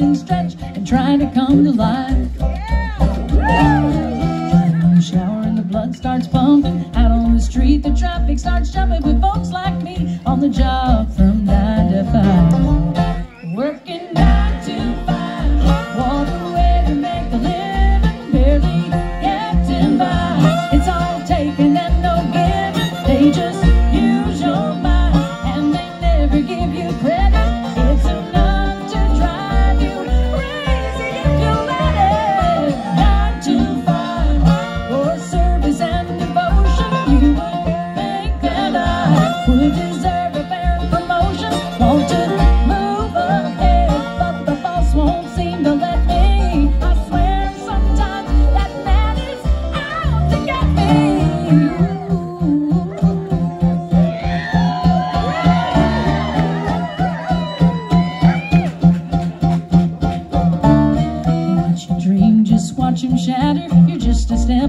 and stretch and try to come to life. Yeah. Woo! Shower and the blood starts pumping. Out on the street, the traffic starts jumping with folks like me on the job from 9 to 5.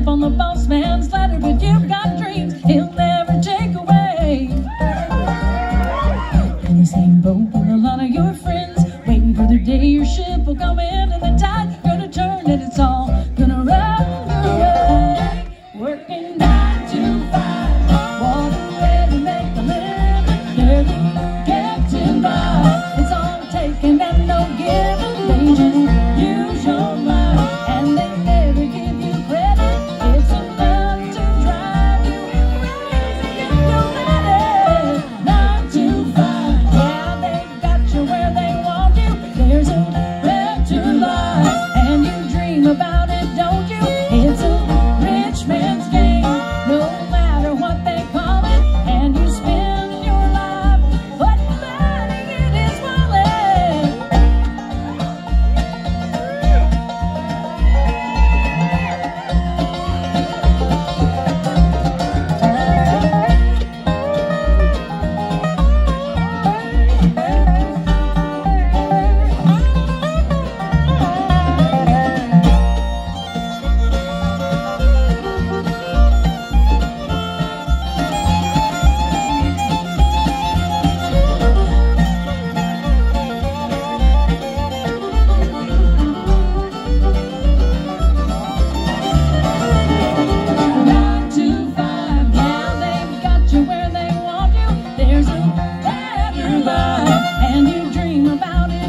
on the boss man's ladder, but you've got dreams he'll never take away. In the same boat. about it.